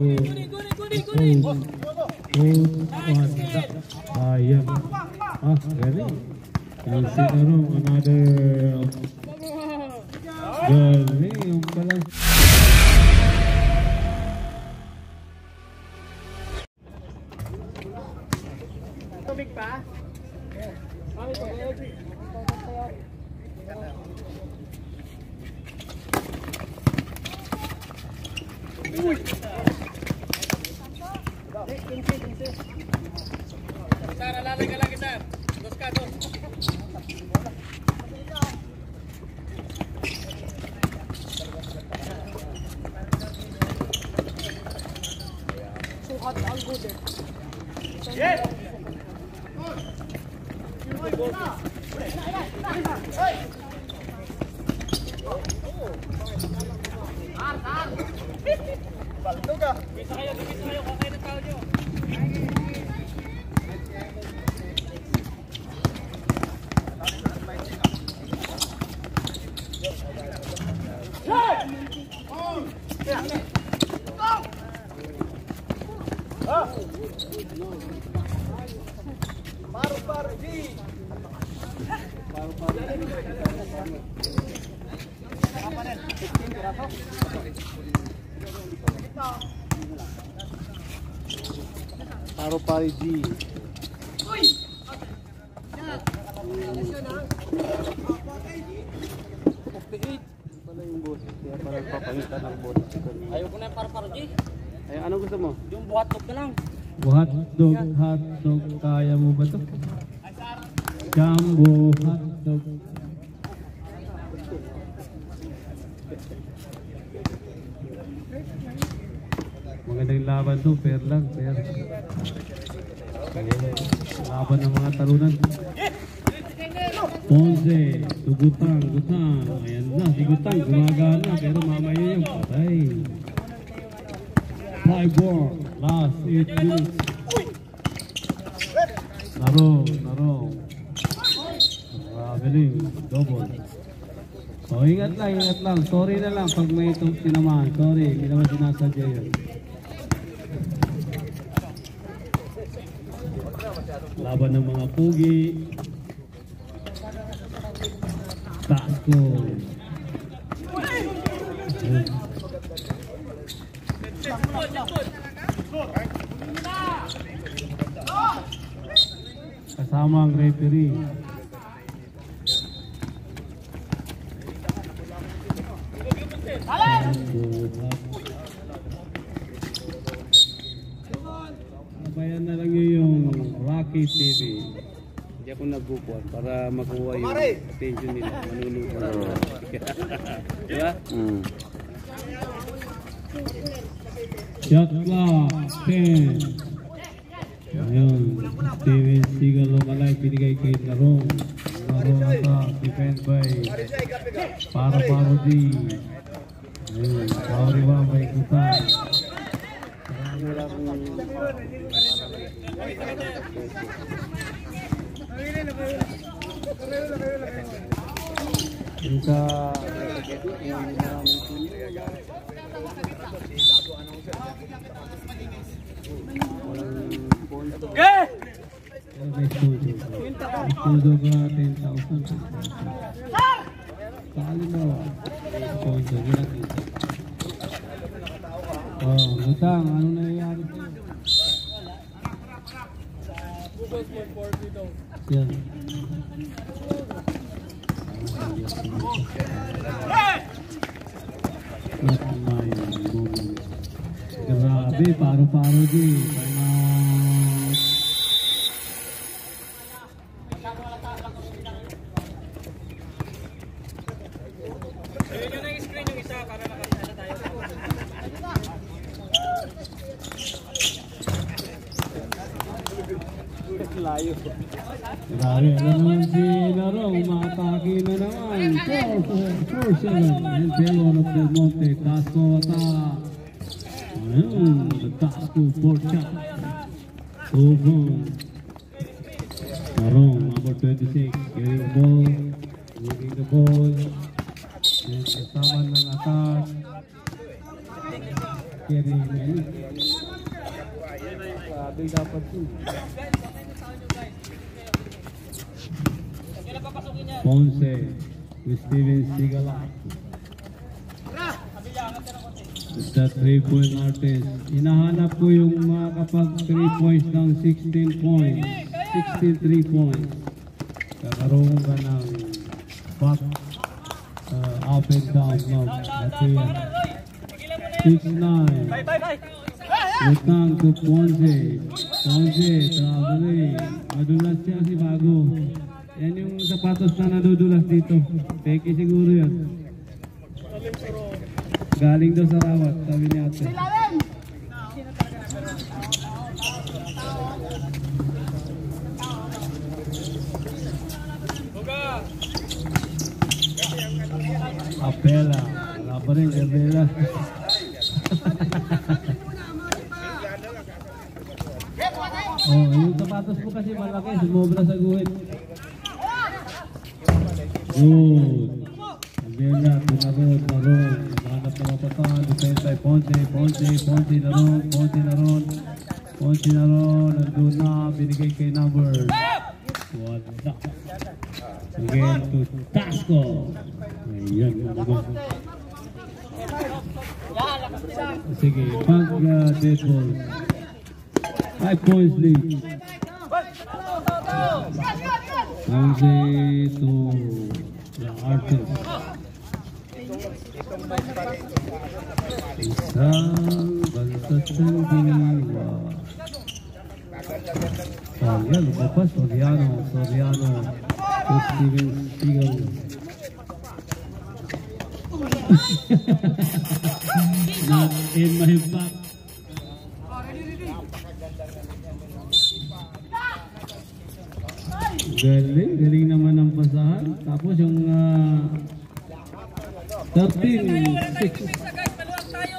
Sayang. Ah, galing. Chelsea na rin. Another. Galing. Yung pala. Tubig pa? Ay, tubig. Sir, alalay ka lagi, papalitan ng boss. Ayaw ko na yung par-par, G. Ay, ano gusto mo? Yung buhat dog na lang. Hotdog, hotdog. Kaya mo ba to? Jumbo hotdog. Magandang laban to, fair lang, fair. Laban ng mga talunan. Ponce, Tugutang, Gutang. Ayan na, si Gutang gumagana pero mamaya yung patay. Five more, last 8 minutes. Laro, laro. Traveling, double. So, ingat lang, ingat lang. Sorry na lang pag may itong tinamaan. Sorry, hindi naman sinasadya yun. Laban ng mga pugi. Kasama ang referee. Sabayan na lang yun yung Rocky TV. Nagbubuan para makuha yung attention nila. Manunod. Di ba? Mm. Shot clock, 10. Ayun, Steven Seagal Lokalay, binigay kay Larong. Larong attack, defend by para para D. Ayun, sorry ba, may kuta. Wala akong... Yung sa... yung maraming tuloy. Walang sponsor. Pero may studio. May studio ka 10,000. Kali mo. Sponsor, yun ang kita. Oh, Lutang, ano nangyayari sa'yo? Yan. Not my moment. Grabe, paro-paro din. Timeout. Ayun yun ang screen yung isa para makasala tayo. Layo. Grabe, alam naman si Laro, umatake na naman. 4-4-4-7. And then one of the Monte, Tasco ata. Ayun, the Tasco, 4 shot. Tugong. Laro, number 26, getting the ball. Moving the ball. And kasama ng attack. Kerry Meli. Grabe dapat yun. Ponce with Steven Sigala. Sa 3-point artist. Hinahanap ko yung mga kapag 3 points ng 16 points. 16 3 points. Kakaroon ka ng back up and down love. Kasi yan. 6-9. Bye, bye, bye! Utang to Ponce. Ponce, traveling. Madulas siya si Bago. Yan yung sapatos na nadudulas dito. Peki siguro yan. Galing daw sa rawat, sabi ni ate. Huga! Apela. Wala pa rin, Apela. oh, yung sapatos mo kasi malaki, sumobra sa guhit. Good. Apela, tunaron, naron. Hanap na mapatan. Defense by Ponce, Ponce, Ponce naron, Ponce naron. Ponce naron, nandun na, binigay kay numbers. Wala. Again to Tasco. Ayan. Sige, pag uh, dead balls. Five points lead. Ponce to Seagal. Not in my back. Galing, galing naman ang pasahan. Tapos yung ah, 13, 6. Isa guys, maluwag tayo!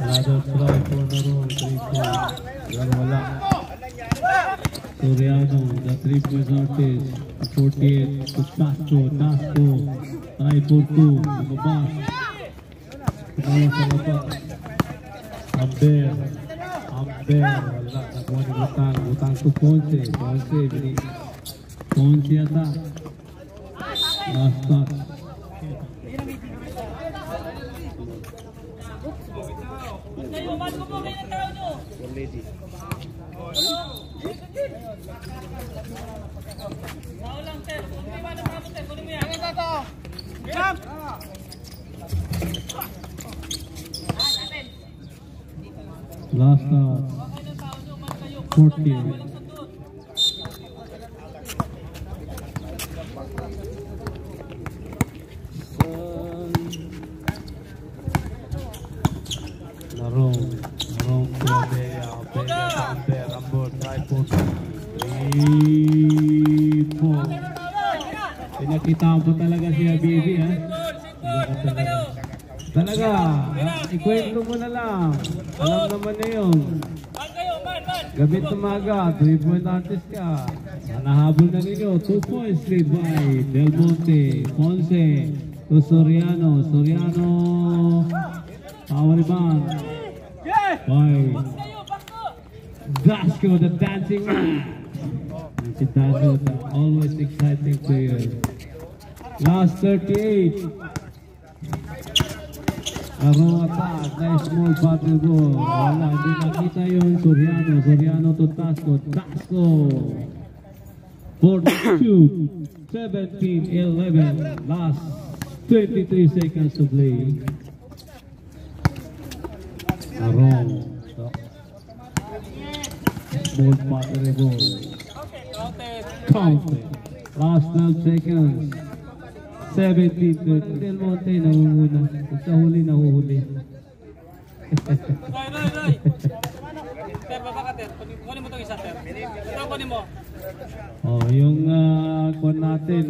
Another try for the room, 3 points. Pero wala. Soriano, the 3 points artist. 48 to Tasco, Tasco. Try for 2. Lumabas. Kumala sa labas. Amber. Amber. Wala. Nakuha ni Butang. Butang to Ponce. Ponce. Bini. Ponce ata. Last touch. Kayo, ba't ko po kayo ng tao nyo? One lady. Tao lang, sir. Kung may iwanan sa sir, kunin mo yan. Jump! Last touch. Kayo ng tao nyo, man kayo. 40. Walang sandot. Larong, larong Cordea, Pega, Amber, Ambor, Tripod, Tripo. Pinakitaan po talaga ikwento mo na lang. Alam naman na yun. Gabit umaga, 3 point artist ka. Nahabol na ninyo, 2 points lead by Del Monte, Ponce, to Soriano, Soriano, power rebound. By! Dasco, the dancing man. Si Dasco, always exciting player. Last 38. Soriano, Soriano to Tasco, Tasco. 42, 17, 11. Last 23 seconds to play. Laro. Small battle. Counted. Counted. Last 12 seconds. 17 to Del Monte nangunguna. Sa huli nahuhuli. Roy, Roy, Roy. Ter, baba ka, Ter. Kunin mo itong isa, Ter. Ito, kunin mo. oh, yung uh, kwan natin,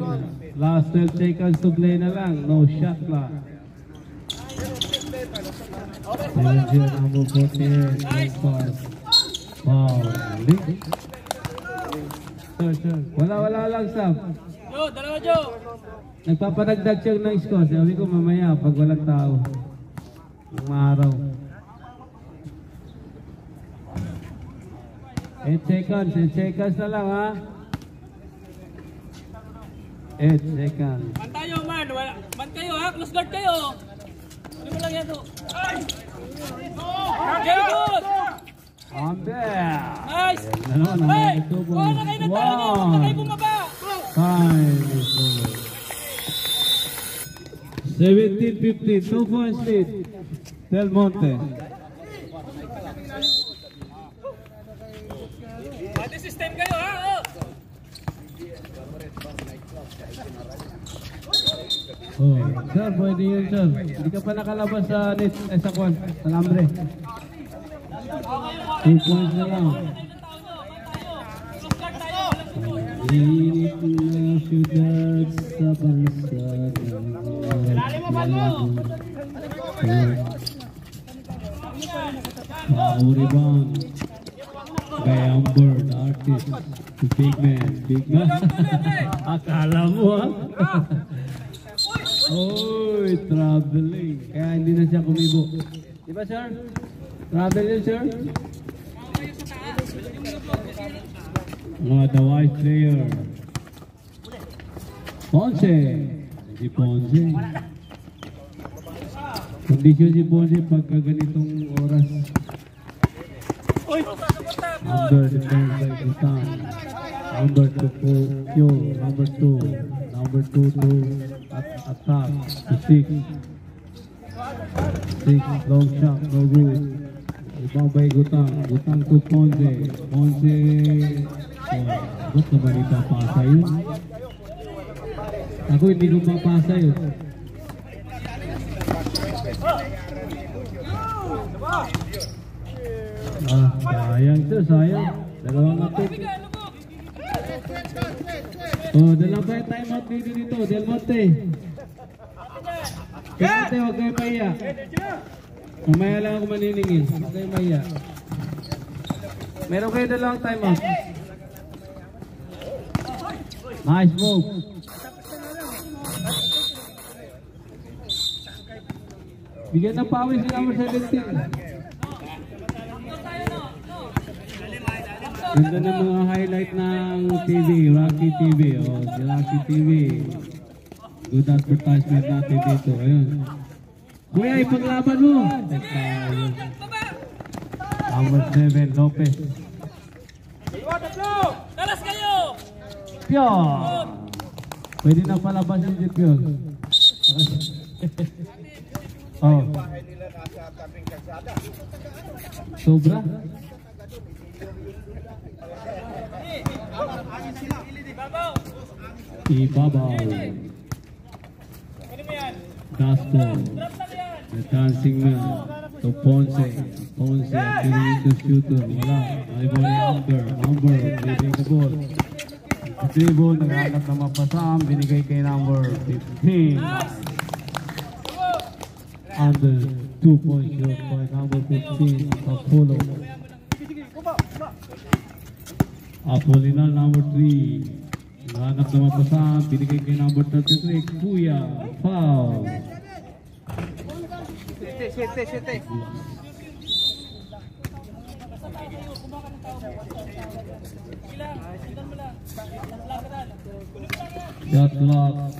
last 12 seconds to play na lang. No shot clock. Danger number 48. Nice pass. Wow. Link. Wala, wala lang, Sam. Yo, dalawa Jo. Nagpapadagdag siya ng score. Sabi ko mamaya pag walang tao. Ng araw. 8 seconds. 8 seconds na lang ha. 8 seconds. Man tayo man. Man kayo ha. Close guard kayo. Ano mo lang yan to? Very good. There. Nice. Po. Kuha na kayo ng tao niyo. Huwag na kayo bumaba. Over. 17-15. 2 points lead. Del Monte. Ate system kayo ha. Oh. Sir, pwede yun, sir. Hindi ka pa nakalabas sa net, eh, sa kwan, sa lambre. Two points na lang. Init na syudad sa bansa Mauri Kay Amber, the artist. The big man. Big man. Akala mo ha? Oy, traveling. Kaya hindi na siya kumibo. Di ba, sir? Travel yun, sir? Mga the white player. Ponce. Si Ponce. Kondisyon si Ponce pagka ganitong oras. Number defense by Butang. Number two po, Kyo. Number two. Number two to at attack. To six. Six long shot, no good. Ibang by Gutang. Gutang to Ponce. Ponce. Oh, ba't naman ipapasa yun? Ako hindi ko papasa yun. Ah, sayang to, sayang. Dalawang atot. Oh, dalawa pa yung time out dito dito, Del Monte. Del Monte, huwag kayo pahiya. Mamaya lang ako maniningil. Huwag kayo. Meron kayo dalawang time out. Nice move. Bigyan ng pawis si number 17. Ganda ng mga highlight ng TV, Rocky TV. Oh, Rocky TV. Good advertisement natin dito. Ayun. Kuya, ipaglaban mo. Number 7, Lopez. Talas kayo. Pyo! Pwede na palabas yung Pyo. Oh. Sobra? Babaw. Ibabaw. Ano mo yan? Gaspo. Drop lang yan. The dancing man. To Ponce. Ponce. Pinili to shooter. Wala. Ay ball ni Amber. Amber. Leading the ball. Dribble. Naghanap na mapasam. Binigay kay number 15. Under. Two point shot by number 15. Apollo. Apolinar number 3. Naghanap na mapasam. Binigay kay number 33. Kuya. Foul. Shot clock.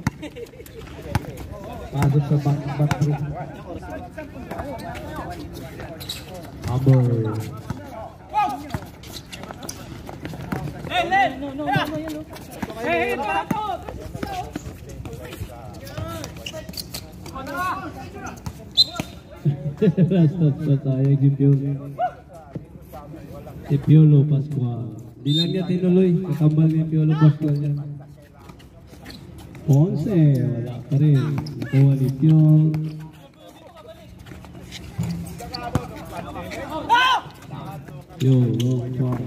para to! Basta sa tayo si Piolo. Si Piolo Pascual. Di lang niya tinuloy. Kakambal ni Piolo Pascual yan. Ponce, wala pa rin. Nakuha ni Pyong. Yo, long shot.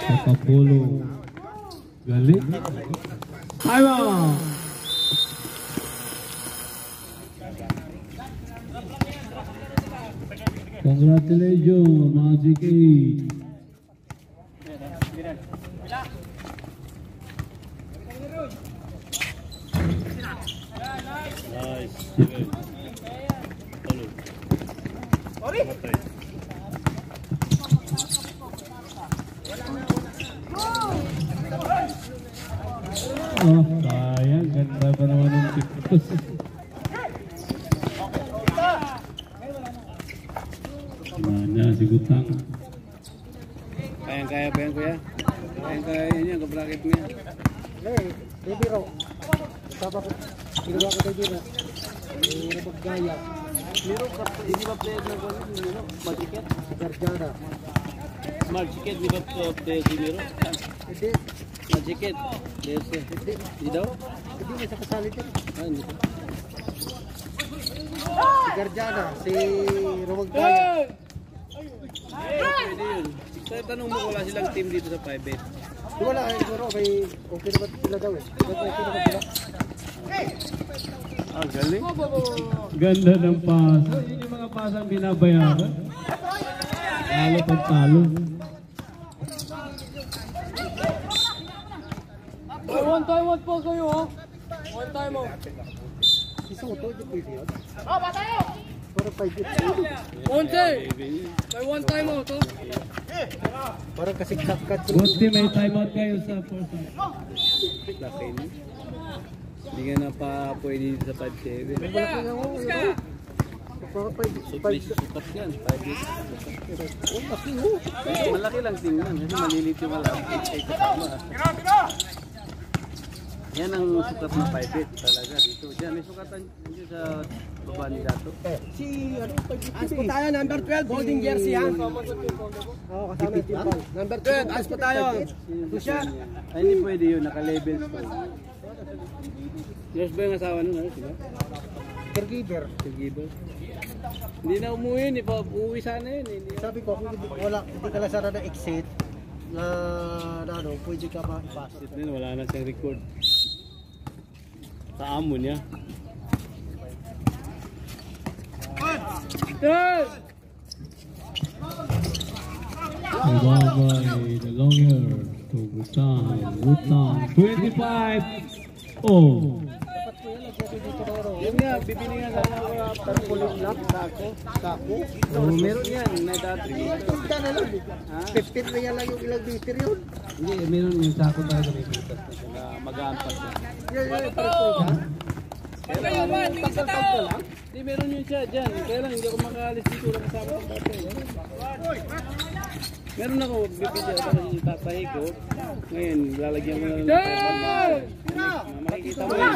Sa Kapulo. Galing. Time out! Congratulations, Magic Oh, sayang. Ganda pa naman ng tipos. Mana si Gutang. Miro, di ba player na gano'n? Miro, magiket? Gargana. Magiket, di ba player si Miro? Hindi. Magiket. Yes, eh. Di daw? Hindi na sa kasali din. Ah, hindi. Si Gargana. Si Romagdaya. Pwede yun. Sa tanong mo, wala silang team dito sa 5-8. Di wala. Eh, siguro may okay naman sila daw eh. Ba okay naman sila? Ah, galing. Ganda ng paso. Yun yung mga pasang binabayaran. Talo pag talo. One time out po kayo ha. One time out. Si Soto, di pwede yun. Parang 5 years. Once! May one time out oh. Parang kasi cut Buti may timeout kayo sa first half. Laki niya. Hindi ka na pa pwede dito sa 5-7. Wala ka nga ako. 5 Sukat sukat yan. 5-8. Oh, laki. Malaki lang tingnan kasi malilit yung malaki. Yan ang sukat na 5-8 talaga dito. Diyan, may sukatan dito sa baba ni Dato. Si ano, 5 years. As po tayo, number 12, holding jersey ha. Oo, kasama yung pal. Number 12, as po tayo. Siya? Ay, hindi pwede yun. Naka-level pa. Yes ba yung asawa nun? Ano sila? Caregiver. Gibo. Hindi na umuwi eh. Pa- Uuwi sana yun. eh. Hindi Sabi ko, kung hindi, wala, hindi ka lang sana na exit na, na ano, pwede ka. Sit din, wala na siyang record. Sa amo niya. Ibabay, the longer to Butang. Butang, 25. Oh, Yun nga, bibili nga sana ako uh, tarpulin lang. Sako. Sako. Meron yan. Na dati. Punta na lang. 15 na yan lang yung ilang liter yun. Hindi, meron yung sako tayo may butas na siya. na Magaan pa siya. Yan, yan, ko? Tingin sa tao. Hindi, meron yun siya dyan. Kaya lang, hindi ako makaalis dito lang kasama ng tatay. Meron ako, bibigyan ako ng tatay ko. Ngayon, lalagyan ko na lang. ng Makikita mo yun.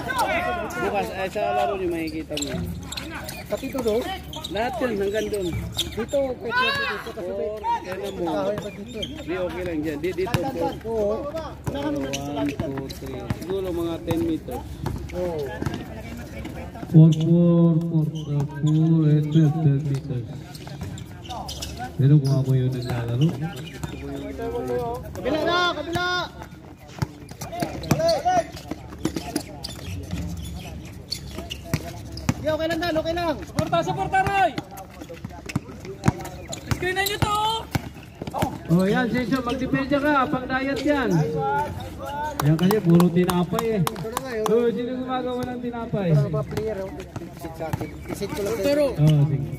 Bukas, ay sa laro niyo makikita mo yun. Pati ito no? Lahat yun, hanggang doon. Dito, pwede dito, dito kasi may kaya mo. Di okay lang dyan. Di, dito, four. Oo. One, two, three. Siguro mga 10 meters. Oo. 4, 4, 4, 4, eh, 12, 12 meters. Pero kung ako yung naglalaro, Kabila na, kabila! Di, okay lang dan, okay lang. Suporta, suporta Roy! Screenan nyo to oh. Yan, Sensyo, magdepensa ka, pang diet yan. Yan kasi puro tinapay eh. Oh, sino gumagawa ng tinapay? Lang Pero, Oh, sige.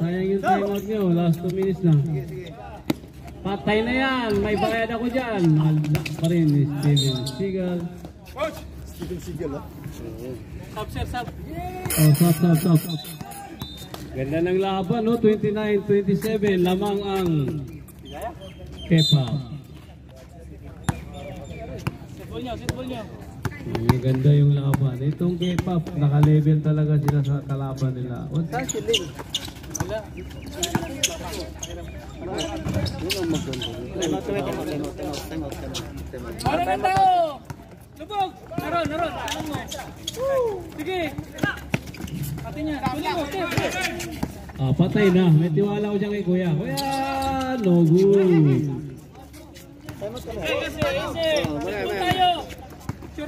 Sayang yung timeout nyo, last 2 minutes na. Patay na yan, may bayad ako dyan. Malak pa rin ni Steven Seagal. Sub, sir, sub. Oh, stop, stop, stop. Ganda ng laban, no? 29-27, lamang ang Kepa. Ang ganda yung laban. Itong K-pop, naka-level talaga sila sa kalaban nila. What? Saan si Lin? Wala. Yun ang maganda. Time out, time out, time out, time out, time out, time out, time out. Ano na tao? Lubog! Ano mo? Sige. Pati niya. Tuloy mo. Step. Ah, patay na. May tiwala ko dyan kay Kuya. Kuya, no easy. Sure tayo.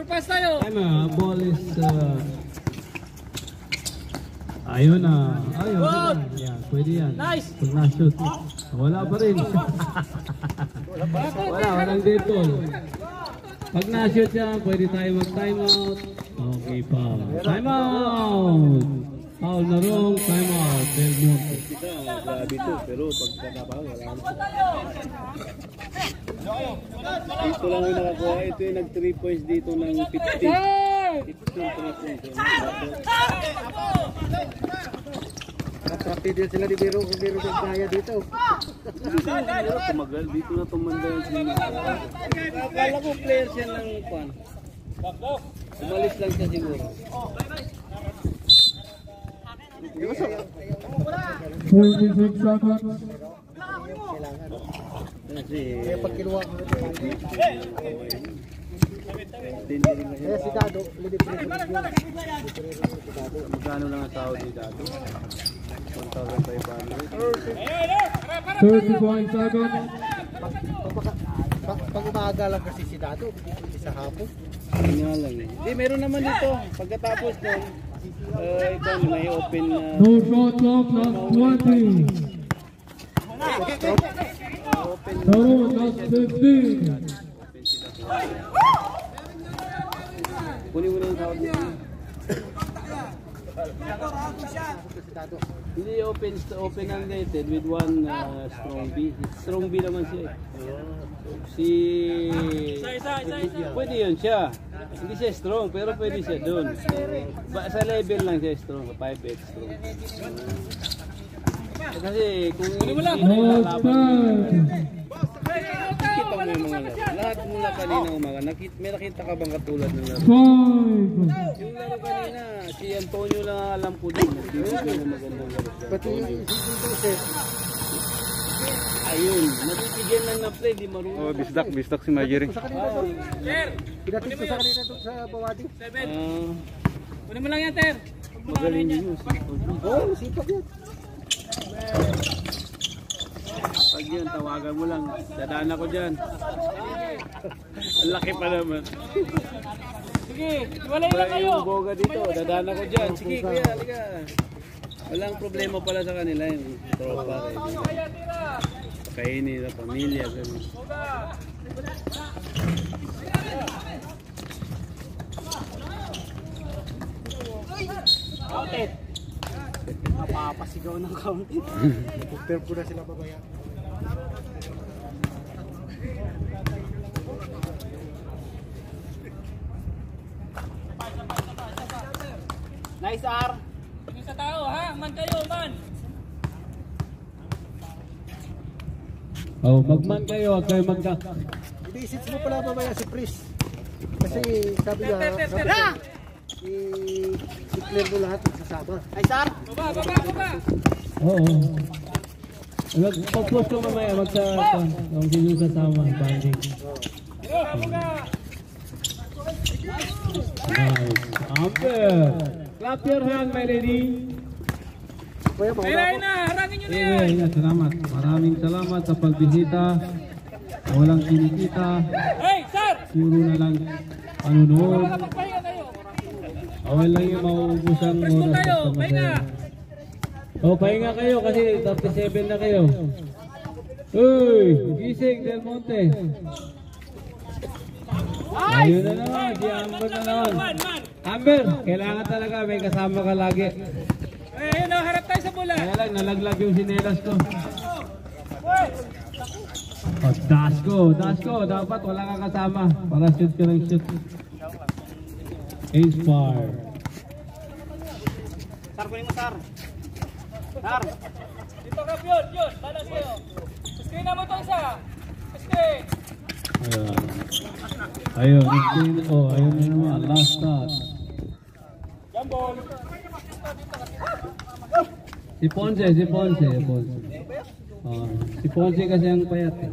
Pass tayo. Time ah, ball is... Uh, ayun na. Ayun na. Yan, pwede yan. Nice. Pag na-shoot. Wala pa rin. Wala, walang dead ball. Pag na-shoot yan, pwede tayo mag-time out. Okay pa. Time out! Foul na wrong, time out. Del Monte. Kita, grabe to, pero pagkatapaw, wala na. Ito lang yung nakakuha. Ito yung nag 3 points dito ng 15. 15 3 points. Atrapi din sila ni Biro Biro nagkaya dito. Pero tumagal, dito na tumanda yung sino. Akala ko player siya ng pan. Umalis lang siya siguro. 46 seconds. Kasi, Kaya pag kinuha ko kaya si Dado, Magkano lang ang tao dito dati? 1,500. 30 seconds. Pag, pag umaga lang kasi si Dado, hindi sa hapon. Nga lang eh. Hindi, meron naman dito. Pagkatapos nun, uh, ikaw may open na No shot clock, last 20. open No, last 15. Kunin mo na yung tawag niya. Si Dado. Hindi open open undated with one uh, strong B. Strong B naman siya. eh. Si. Pwede yun siya. Hindi siya strong pero pwede siya doon. Sa level lang siya strong, 5x strong. Kasi kung Kunin mo lang, hindi mo mo yung mga laro. Lahat mula kanina umaga, nakita, may nakita ka bang katulad ng laro? 5. Yung laro kanina, si Antonio lang ang alam ko din. Magandang laro Pati yung Ayun, nabibigyan lang na play, di marunong. Oh, bisdak, bisdak si Marjorie. sa kanina doon. Ter. Pinatid ko sa kanina doon sa Bawadi. Seven. Ah, Kunin mo lang yan, Ter. magaling din yun. oh, sipag yan. Pag yun, tawagan mo lang. Dadaan ako dyan. Ang laki pa naman. Sige, walay lang Wala kayo. yung boga dito, dadaan ako dyan. Sige kuya, halika. Walang problema pala sa kanila yung tropa. Kainin na pamilya. Ganun. Napapasigaw ng county. Pero po na sila babaya. Nice, R. Yung sa tao, ha? Man kayo, man. Oh, magman kayo, huwag kayo magka... I-message mo pala mamaya si Pris. Kasi sabi niya, sabi niya, lahat. Ay, Sar! Baba, baba, baba. Oo. Mag pag-post ko mamaya, magsa... Banding. Buka. Nice. Amper. Clap your hand, my lady. Na, na. Harangin nyo na Sige, yan. yeah, salamat. Maraming salamat sa pagbisita. Walang kinikita. Hey, sir! Puro na lang panunood. Okay lang yung mauubusan Press mo oras. tayo, pahinga. Oh, pahinga kayo kasi 37 na kayo. Uy, gising Del Monte. Ayun na naman, si Amber na naman. Man, man. Amber, kailangan talaga may kasama ka lagi. Eh, ayun na, harap tayo sa bola. Kaya lang, nalaglag yung sinelas ko. Oh, dash ko, dash ko. Dapat wala kang kasama para shoot ka ng shoot. Ace far. Sar, kunin mo, Sar. Sar. Dito ka, yun, yun. Balas kayo. Screen na mo ito isa. Screen. Ayun. Ayun, screen. Oh, ayun na naman. Last shot. Jambol. Si Ponce, si Ponce, si Ponce. Oh, si Ponce kasi ang payat eh.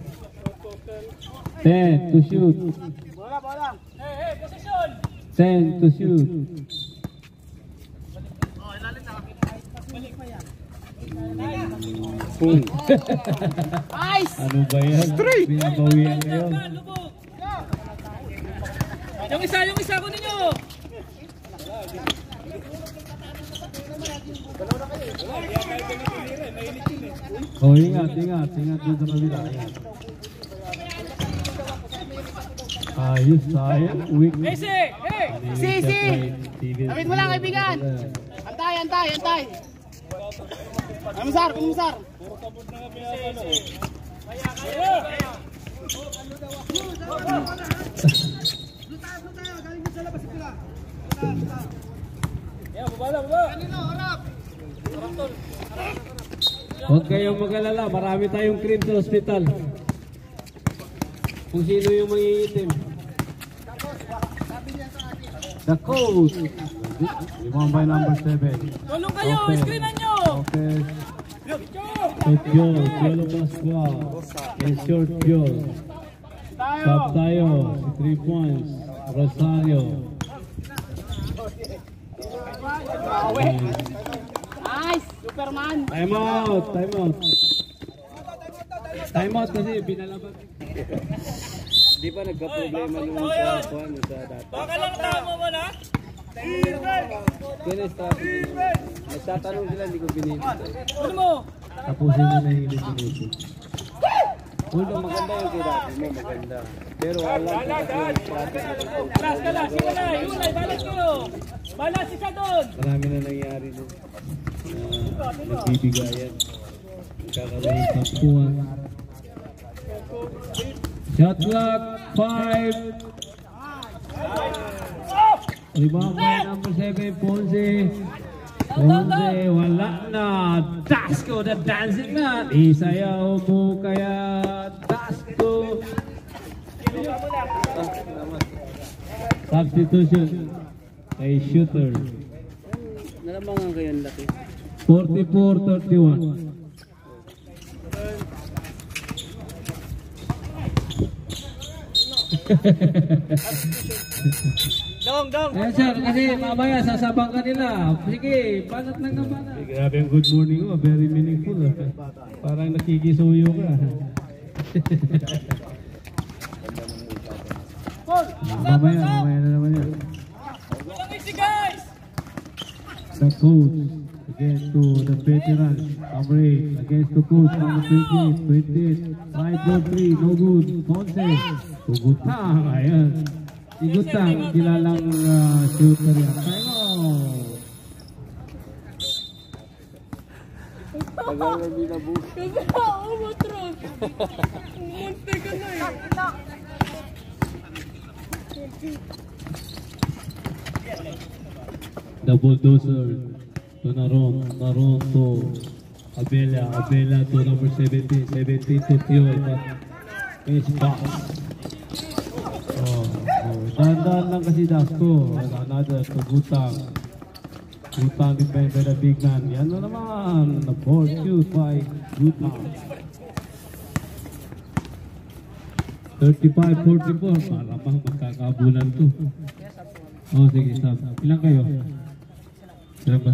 10 to shoot. 10 to shoot. Boom. Ano ba yan? Binabawian ngayon. Yan, lubog. Yung isa, yung isa, kunin nyo. Oh, ingat, ingat, ingat dun sa kabila. Ingat. Ayos. Weak. Ese, hey. Si, si. Lapit mo lang, kaibigan. Antay, antay, antay. Kumusar, kumusar. Huwag kayong mag-alala, marami tayong cream sa hospital. Kung sino yung mangingitim. The coach. Limang by number 7. Tulong kayo, Okay. screenan nyo. Okay. Short Biol, Biolo Pascual. And short Biol. Stop tayo. 3 points. Rosario. Nice, Superman. Time out! Time out! Time out kasi binalaban. Di ba nagka-problema nung sa kuhan sa dati? Baka lang tama mo na. Kaya sa Nagtatanong sila, hindi ko binili. Ano mo? Tapusin mo na yung elimination. Although maganda yung kay dati mo, maganda. Pero wala ko kasi yung strategy. Last ka lang, sige na, Yulay, balik kayo. Balas isa doon. Marami na nangyari doon. Na nagbibigayan. Nagkakaroon ng tampuan. Shot clock, 5. Rebound by number 7, Ponce. Ponce, wala na. Dasco, the dancing na. Isayaw mo kaya Dasco. Substitution. Kay shooter. Nalamangan kayo ang laki. 44-31. Dong, dong. Eh sir, kasi mamaya sasabang ka nila. Sige, banat lang naman. Eh, grabe ang good morning mo. Very meaningful. ah. Parang nakikisuyo ka. mamaya, mamaya na naman yan. Walang easy, guys. The coach against to the veteran. Number 8 against the coach. Number 28, 28. Right ball 3, no good. Ponce. Tugutang. Ayan. Si kilalang uh, shooter yan. Out. Tagal na binabuo. The bulldozer to Naron, Naron to Abela, Abela to number 17, 17 to Tio, it's box. Dahan-dahan lang kasi Dasko. Another to Gutang. Gutang defend by the man. Yan na naman. The ball shoot by Gutang. 35-44. Para magkakabulan to. Oh, sige, stop. Ilan kayo? Ilan ba?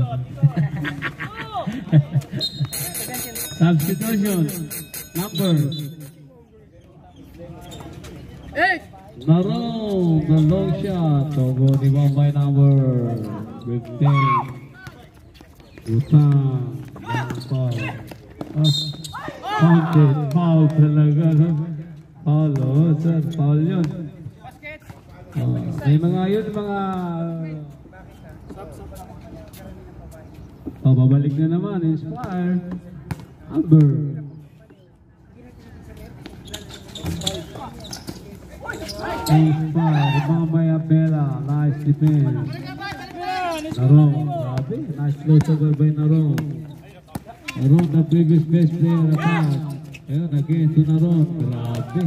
Substitution. Number. Eight. Narong, the long shot. Togo di by number 15. Utang. Foul. Ah, counted. Foul talaga. Foul, oh, sir. Foul yun. Oh, may mga yun, mga... Oh, babalik na naman. Inspire. Amber. Inspire. Rebound by Abela. Nice defense. Narong. Grabe. Nice low tackle by Narong. Narong, the previous best player attack. Ayun, again to Narong. Grabe.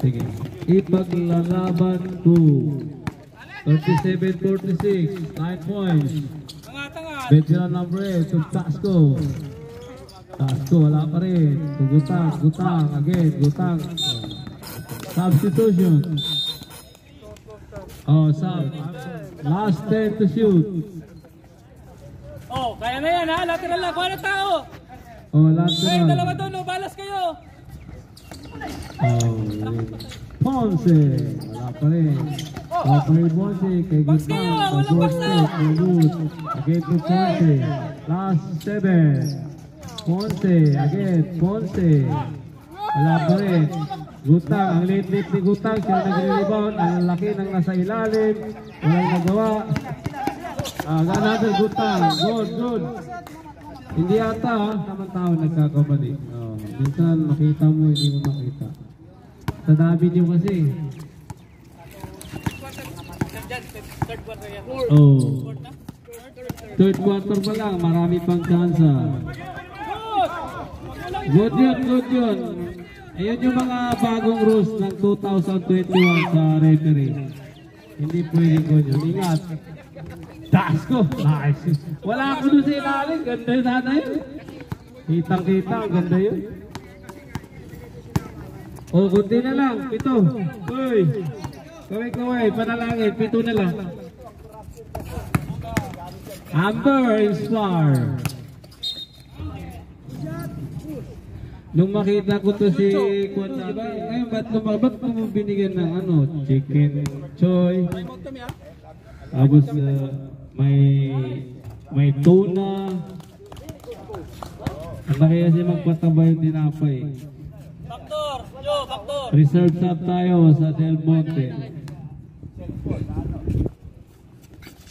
Sige. Ipaglalaban to 37-46. 9 points. Veteran number 8, to Tasco. Tasco, wala pa Gutang, Gutang, again, Gutang. Substitution. Oh, sub. Last 10 to shoot. Oh, kaya na yan ha. Lateral lang. Kuha na tao. Oh, last Hey, one. dalawa doon. Oh, balas kayo. Oh, Ponce. Wala pa rin. Wala pa rin Ponce. Kay Box kayo, walang box na. Again to Ponce. Last seven. Ponce. Again. Ponce. Wala pa rin. Gutang. Ang late-late ni Gutang. Siya nagre-rebound. Ang laki ng nasa ilalim. Walang nagawa. Ah, another Gutang. Good, good. Hindi ata ha, tamang tao nagkakamali. Oh, minsan makita mo, hindi mo makita. Sa dabi niyo kasi. Oh. Third quarter pa lang, marami pang chance. Good yun, good yun. Ayun yung mga bagong rules ng 2021 sa referee. Hindi pwede ko yun. Ingat. Taas ko. Nice. Wala ako doon sa ilalim. Ganda yun sana yun. Kitang-kita. Ang ganda yun. O, kunti na lang. Pito. Uy. Kaway-kaway. Panalangin. Pito na lang. Amber Inspire. Nung makita ko to si Kwan na ba, ngayon ba't lumabas, ba't mo binigyan ng ano, chicken choy, tapos uh, may may tuna, ang laki kasi magpataba yung tinapay. Factor. Yo, factor. Reserve sub tayo sa Del Monte.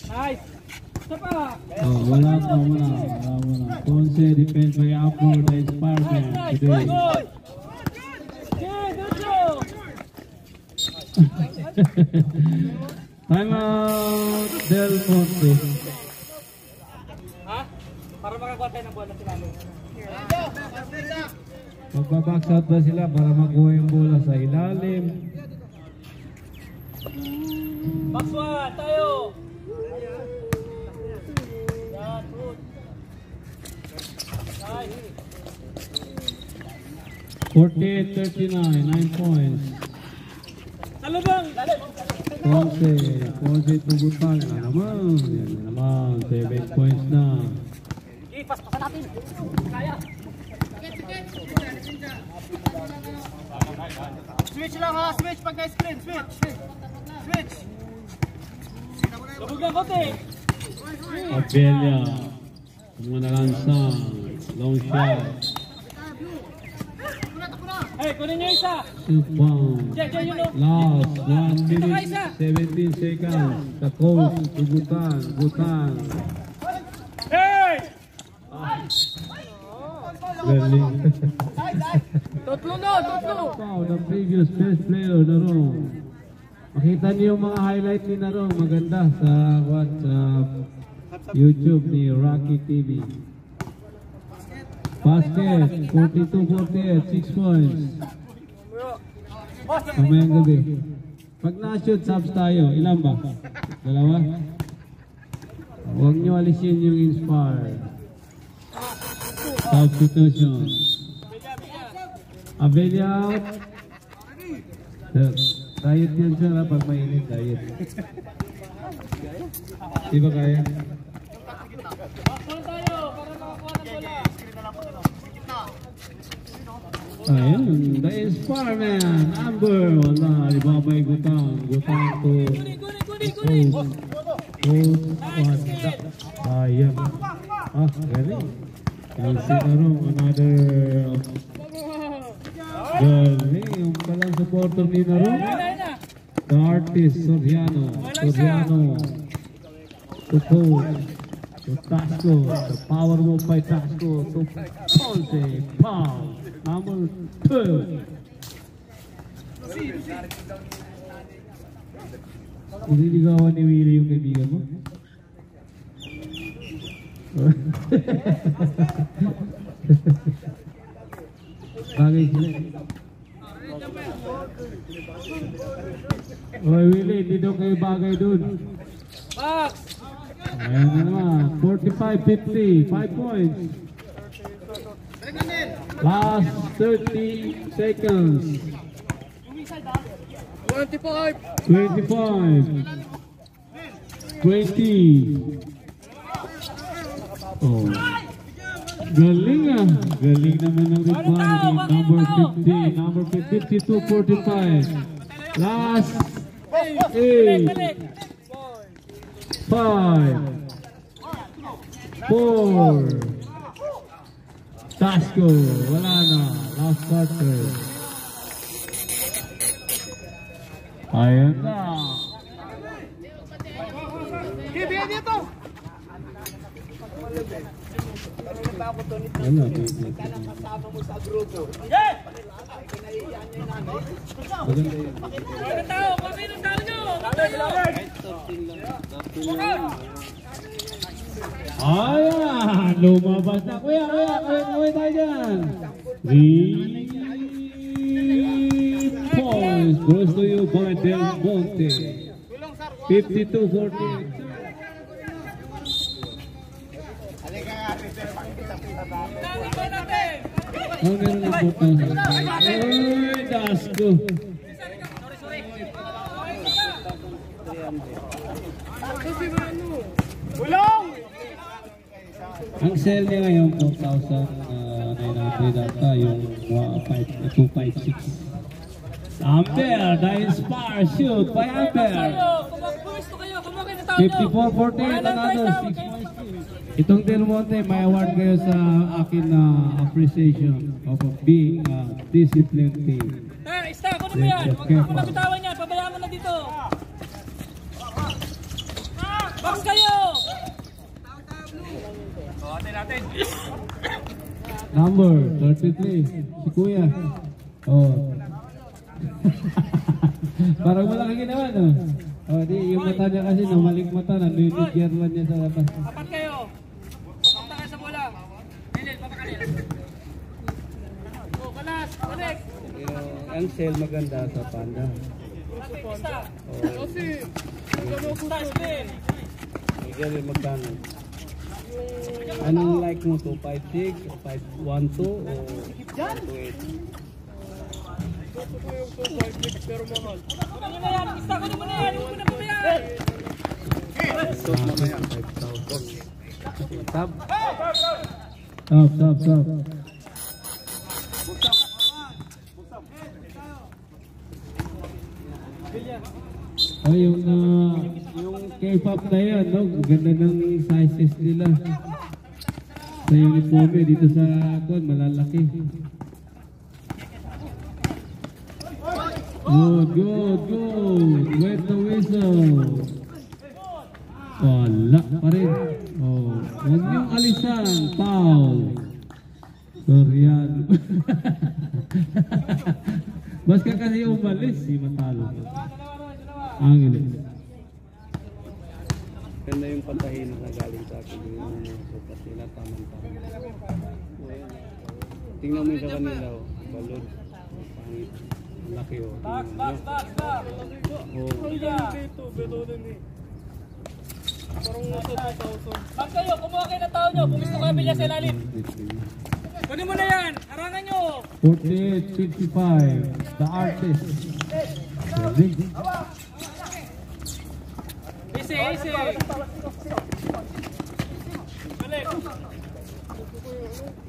Nice. Oh, pa, sila. Para makuha yung bola sa ilalim? Tayo. 48, 39, 9 points. Salubang! Ponce, Ponce Tugutan na naman. Yan na naman, 7 points na. Ipas pa natin. Kaya. Switch lang ha, switch pag na-screen, switch. Switch. Labog lang kote. Abelia. Kumuna lang sa long shot, Hey, kunin niyo isa. oh. Last 1 Dito ka minute, isa. 17 seconds. The coach, tugutang, gutang. Hey! Galing. Tutlo no, tutlo. Wow, the previous best player na ron. Makita niyo yung mga highlight ni Narong maganda sa what sa YouTube ni Rocky TV. Basket, 42-48, 6 points. Kamayang gabi. Pag na-shoot, subs tayo. Ilan ba? Dalawa? Huwag niyo alisin yung inspire. Substitution. Abeli out. Sir, diet yan sir ha, pag mainit, diet. Di ba kaya? Bakal tayo para makakuha ng bola. Ayun, the Inspire Man, Amber, wala, ibabay gutang, gutang to Kunin, kunin, kunin, kunin. Coach, Coach, wanda, sayang. Ah, galing. Yung sinarong, another, galing, yung palang supporter ni Narong. Wala na. The artist, Soriano, Soriano, to Coach, Tasco, the power move by Tasco, to Ponce, pound, number 12. Nililigawan ni Willie yung kaibigan mo? Bagay sila. eh. Oy Willie, hindi daw kayo bagay dun. Box. Ayan na naman. 45-50. 5 points. Last 30 seconds. 25. 25. 20. Oh. Galing ah. Galing naman ng rebounding. Number 50. Number 52, 45. Last 8. 5. 4. Tasco. Wala na. Last quarter. Ayan na. Bigyan dito. Wala. baby. Maganda yun. Ano tao? Kami ng tao nyo. Ayan! Lumabas na. Kuya, kuya. Three points goes to you by Del Monte. 52-48. Oh, meron na po. Ay, Dasco. Ang sell niya ngayon, 4,900 ata, yung uh, 5, 256. Amber, na-inspire, shoot by Amber. Gusto kayo. Kumakain ng tao nyo. 54-48, another 6 points. Itong Del Monte, may award kayo sa akin na appreciation of being a disciplined team. Eh, ista, kunin mo yan. Huwag mo na bitawan yan. Pabayaan mo na dito. Box kayo! Number 33, si Kuya. Oh. Parang malaki ginawa, no? Oh, di, yung mata niya kasi, no, maling mata, nanunigyan lang niya sa labas. Apat kayo. Punta kayo sa bola. Lilil, papakalil. Oh, kalas, balik. Pero ang sale maganda sa panda. Oh, spin. Miguel, magkano? Anong like mo? 256, 512 o 228? Kunin mo na yan. Ista, kunin mo na yan. Huwag mo na pabayaan. Tab? Stop, stop, stop. Oh, yung, uh, yung K-pop na yan, no? Ganda ng sizes nila. Sa uniform eh, dito sa kon malalaki. Good, good, good. Wet the whistle. Wala pa rin. Oh, huwag niyong alisan. Foul. Soriano. Basta kasi umalis, si Matalo. Angeles. Ganda yung patahin na galing sa akin. Yung mga sukat nila, tamang-tama. Tingnan mo yung sa kanila, oh. balod. Pangit. Ang Laki oh. Box, Tingnan box, mo. box, box. Oh. Iya. Box kayo. Kumuha kayo ng tao nyo. Pumisto kayo bilya sa ilalim. Kunin mo na yan. Harangan nyo. 48-55. The artist. Easy, easy.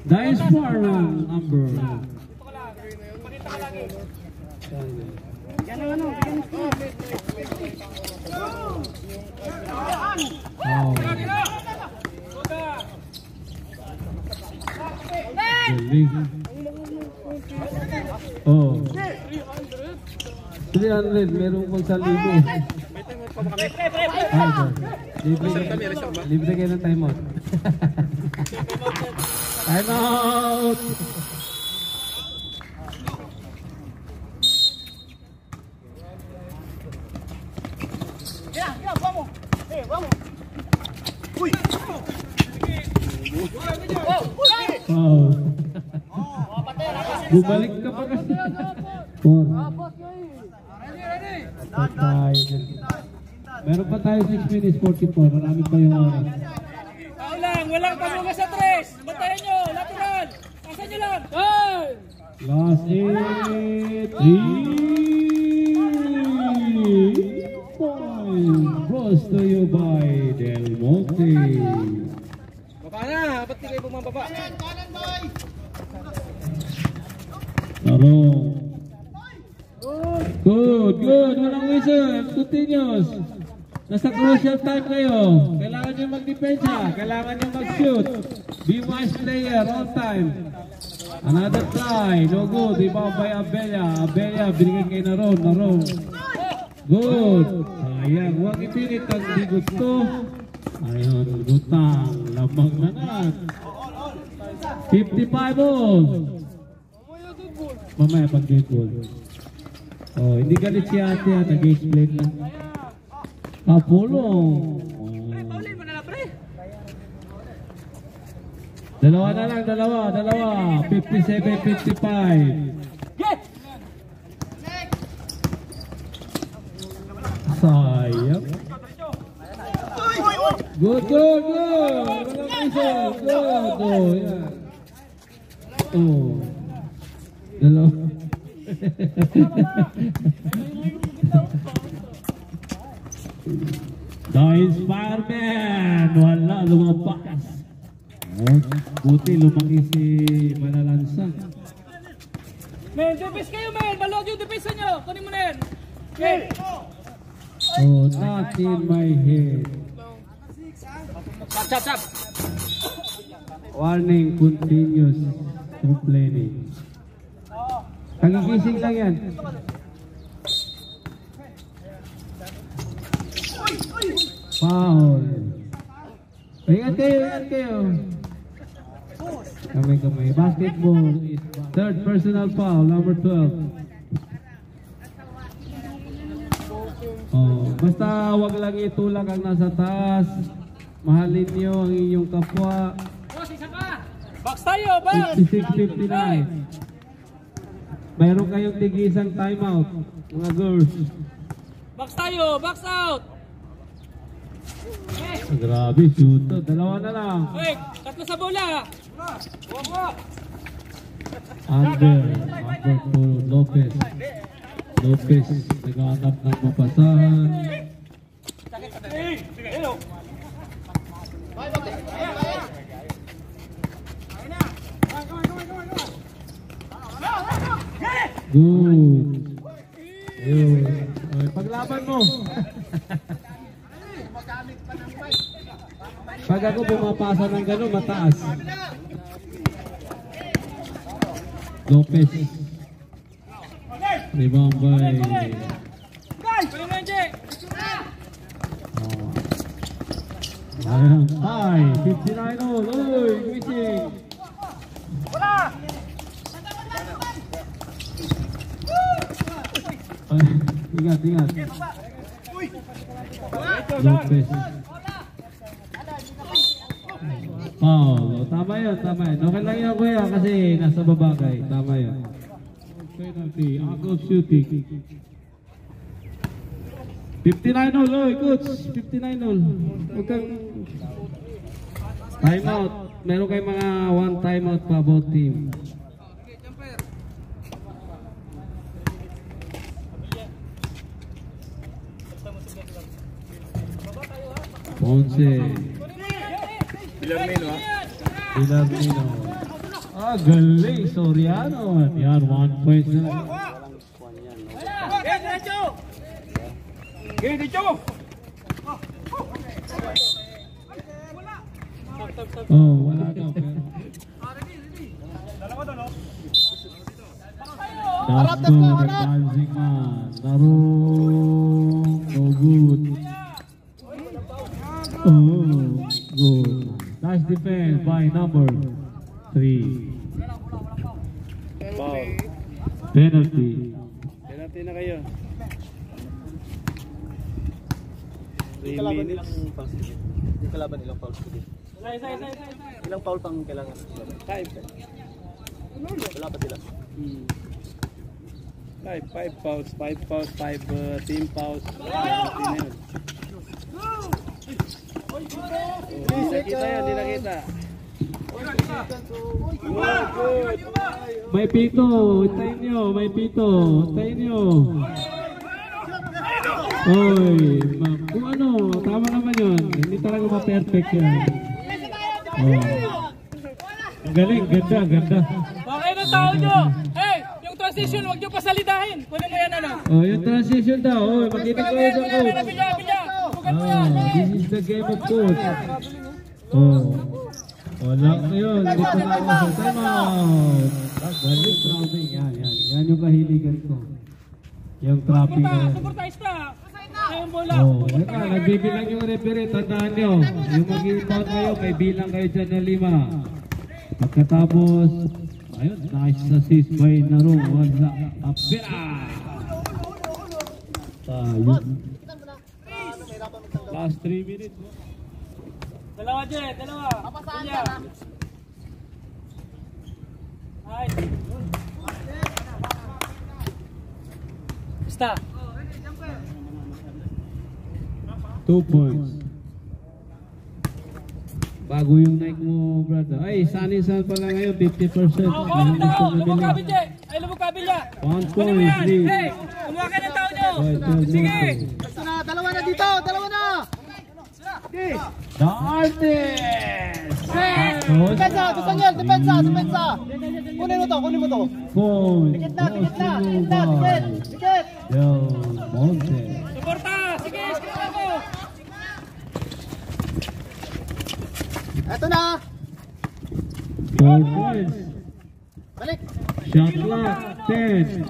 Dice Farman number. Dito ka lang. Pakita ka lagi. Saan yun? Oh. Buka. Oh. 300, meron pang 1,000. Pre, pre, pre. Ay, sir. Libre, libre kayo ng time out. time out! Bumalik ka pa kasi. Four. Patay. Meron pa tayo 6 minutes 44. Marami pa yung oras. Tao lang, walang pamuga sa tres. Bantayan nyo, lateral. Pasan nyo lang. Goal! Last eight. Three. Point. Brought to you by Del Monte. Baba na, ba't di kayo bumababa? Tarong. Good, good. Walang whistle. Continuous. Nasa crucial time kayo. Kailangan nyo magdepensa. Kailangan nyo mag-shoot. Be wise player all time. Another try. No good. Iba by Abelia. Abelia, binigay kay Naron. Naron. Good. Sayang. Huwag ipilit ang di gusto. Ayun, gutang. Lamang na na. 55 balls. Mamaya pag gate goal. Oh, hindi galit si ate ah, nag-explain lang. Ah, pulong. Oh. Paulin mo na lang, pre. Dalawa na lang, dalawa, dalawa. 57, 55. Get! Sayang. Good, good, good. Good. Oh, yan. Oh. Dalawa. The Inspireman. Wala, lumabas. Oh, buti lumaki si Manalansang. Men, defense kayo, men. Balog yung defense nyo. Kunin mo na yan. Men. Oh, not in my head. Chap, chap, chap. Warning continuous complaining. Nagigising lang yan. Foul. Ingat kayo, ingat kayo. Kamay, kamay. Basketball is third personal foul, number 12. Oh, basta wag lang itulak ang nasa taas. Mahalin niyo ang inyong kapwa. Boss, isa pa. Box tayo, box. 56-59. Mayroon kayong tigisang timeout, mga girls. Box tayo, box out. Ah, Grabe, shoot to. Dalawa na lang. Wait, tatlo sa bola. Under. Under to Lopez. Lopez, naghahanap ng mapasahan. Good. Yun. Okay, paglaban mo. Pag ako pumapasa ng gano'n, mataas. Lopez. Rebound by... Oh. Ayan. Ay, 59 all. Uy, ingat, ingat. Lopez. Oh, tama yun, tama yun. Okay lang yun, kuya, kasi nasa baba kayo. Tama yun. Penalty, Uncle shooting. 59 all, oy, coach. 59 all. Huwag kang... Time out. Meron kayong mga one time out pa about team. Ponce. Bilang ah. Ilarmino. Ah, galing. Soriano. Yan, one point na. Okay, diretso. Okay, diretso. Oh, wala daw. Pero... Dasko, advancing man. Narong. No defense by number three. Foul. Penalty. Penalty na kayo. 3 Kalaban minutes. Yung kalaban nilang fouls dito. Isa, isa, isa, isa, isa. Ilang foul pang kailangan? 5. Wala pa sila. Hmm. 5, 5 fouls, 5 fouls, 5 uh, team fouls. Penalty na yun. Nakita yan, hindi nakita. Good, good. May pito, tayo nyo, may pito, tayo nyo. Oy, ma'am, kung ano, tama naman yun. Hindi talaga ma-perfect yan. Oh. Ang galing, ganda, ganda. Okay na tao nyo. Hey, yung transition, huwag nyo pasalidahin. Kunin mo yan ano. Oh, yung transition daw, oh, makinig kayo sa Bilya, coach. bilya, bilya. Ah, yan. this is the game of coach. Oh. Wala ko yun. Dito na ako sa time out. Galing trapping. Yan, yan. Yan yung kahiligan ko. Yung trapping na yan. Oh, yun na, nagbibilang yung referee. Tandaan nyo. Yung mag-inbound kayo, may bilang kayo dyan na lima. Pagkatapos, ayun, nice assist by Narong. Wala. Apira! Tayo. Last 3 minutes. Dalawa dyan, dalawa. Bilya. Ay. Ista. Two points. Bago yung Nike mo, brother. Ay, sunny sun pala ngayon, 50%. Oh, oh, gusto tao. na Lubog ka, bili. Bilya. Ay, lubog ka, Bilya. One point, yan. lead. Hey, kumuha ka ng tao twelve Sige. Basta na, dalawa na dito, dalawa na. The artist! Tapos, Depensa, Daniel, depensa, depensa. Kunin mo to, kunin mo to. point. Dikit na, dikit na, dikit na, dikit, dikit. Del Monte. Suporta. Sige, sige mo. Eto na. Four points. Balik. Shot clock, 10.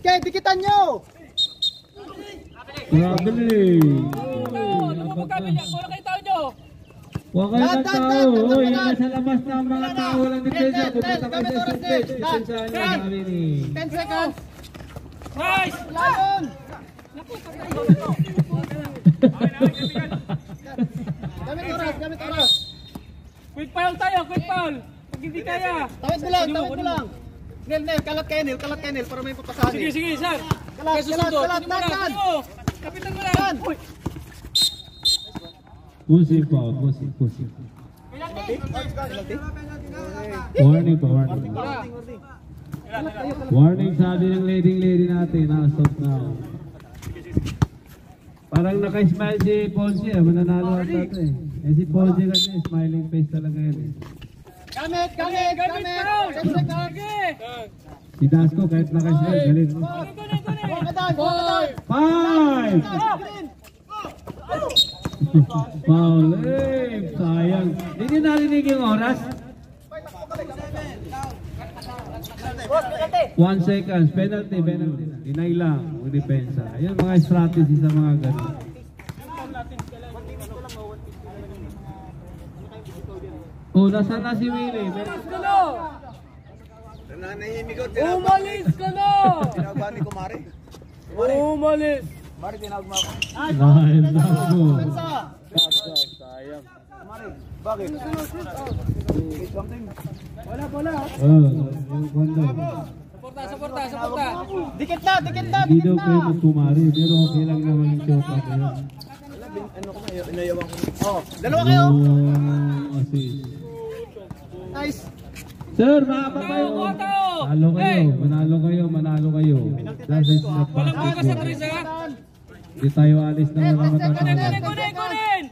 Sige, dikitan nyo. Traveling. Tao, lumubog ka, Bilya. Kuha kayo tao nyo. Huwag kayo ng tao. Uy, nasa labas na ang mga tao. Walang dad, Pupunta kayo sa stage. Dad. Depensahan nyo, Dad. sabi ni. 10 seconds. Nice. Layon. Gamit oras, gamit oras. Quick foul tayo, quick foul. Pag hindi kaya. Tawid mo lang, tawid mo lang. Nel, Nel, kalat kayo, Nel, kalat kayo, Nel, para may papasahan. Sige, sige, sir. Kalat, kalat, kalat, kalat. Pusi pa, pusi, pusi. Warning pa, warning. Warning sabi ng leading lady natin, na stop now. Parang naka-smile si Ponzi eh, mananalo at ito eh. Eh si Ponzi kasi smiling face talaga yun eh. Gamit, gamit, Gamit gamit. foul. 10 seconds. Sige. Si Dasco kahit naka-smile, galit. Kunin, kunin, kunin. Buwan ka doon, buwan ka doon. Five! Green. Foul, eh, sayang. Hindi niyo narinig yung oras? One seconds, penalty, penalty. Inay lang, o depensa. Yan mga strategy sa mga ganun. Oh, nasaan na si Willie? Umalis ka na. Umalis ka na. Tinawag ni Kumari. Umalis. Kumari, tinawag mo ako. Dasco. Depensa. Sayang. Kumari, bakit? Something. Oh, yung kondo. Suporta, suporta, suporta. Dikit na, dikit na, Hindi dikit daw na. kayo magkumari, pero okay lang naman yung shot up yun. Ano ko, inayawan ko. Oh, dalawa kayo. Oh. Nice. Sir, makapa kayo. Manalo kayo, manalo kayo, manalo kayo. That is. Tris, ha? Hindi tayo alis na Kunin, matatalo. kunin, kunin, kunin.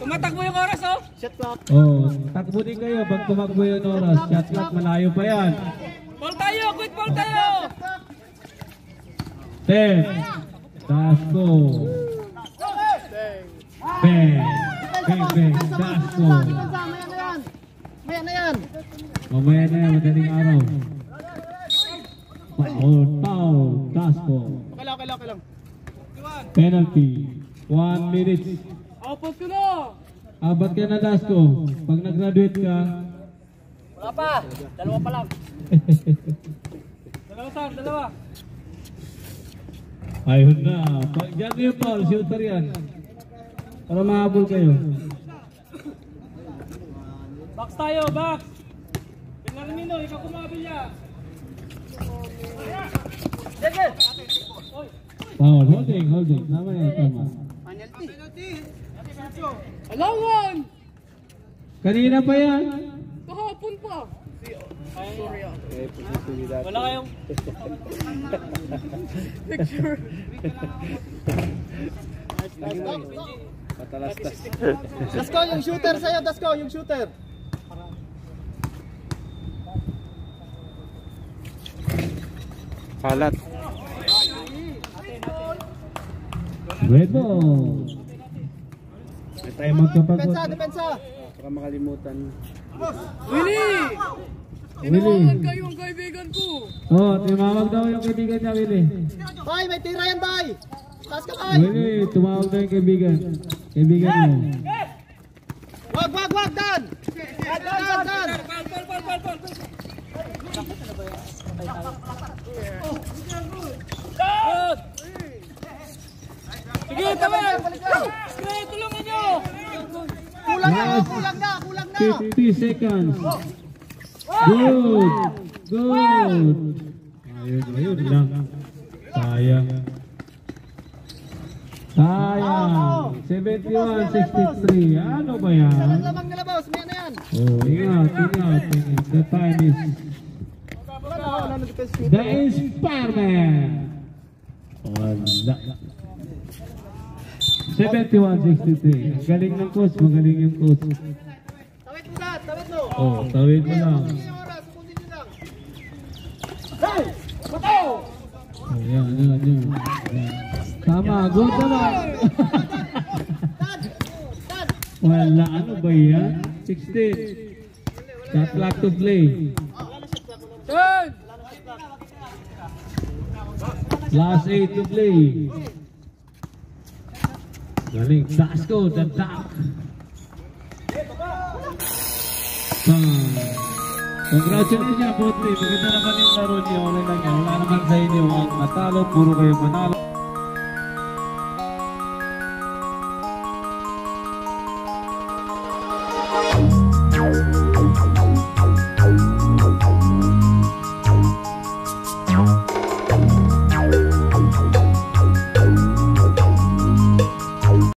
Tumatakbo yung oras, oh. Shot clock. Oh, takbo din kayo pag tumakbo yung oras. Shot clock, malayo pa yan. Ball tayo, quick ball tayo. 10. Dasco. Bang. Bang, bang. Dasco. Depensa, maya na yan. Maya na yan. Mamaya na yan, madaling araw. Foul, foul. Dasco. Okay lang, okay lang, okay lang. Penalty. One minute. Output ko na. Abat ka na, Dasco. Pag nag-graduate ka, Wala pa. Dalawa pa lang. Dalawa, sir, dalawa. ayun na. Pag dyan yung foul, shooter yan. Para mahabol kayo. Box tayo, box. Pinarmino, ikaw kumabilya. Foul, holding, holding. Tama yan, tama. Alangan! Kanina pa yan. Kahapon pa. Eh, posibilidad. Wala kayong... Patalastas. Dasko, yung shooter sa'yo, Dasko, yung shooter. Kalat. Red ball. May tayo magkapagod. Depensa, depensa. Baka makalimutan. Willie! Willie. Tinawagan kayo ang kaibigan ko. Oh, tumawag daw yung kaibigan niya, Willie. Bay, may tira yan, Bay. Taas ka, Bay. Willie, tumawag daw yung kaibigan. Kaibigan mo. Wag, wag, wag, Dan. Dan, Dan, Dan. Pal, pal, pal, pal, Sige! Kulang na, kulang na, kulang na. 50 seconds. Good. Good. Ayun, ayun lang. Sayang. Sayang. 71-63. Ano ba yan? May ano yan. Oh, ingat, ingat, ingat. The time is the Inspireman. Wala. 71-63. Ang Galing ng coach, magaling yung coach. Tawid mo, Dan. Tawid mo. Oh, tawid mo lang. Sige, yung oras. Sukundin nyo lang. Oh, yan, yan, yan. Tama, good naman. Wala, ano ba yan? 16. Shot clock to play. Last 8 to play. Galing. Taas ko, dantak. Bang. Congratulations, Bote. Maganda naman yung laro niyo. Wala naman sa inyo ang. Puro kayo manalo.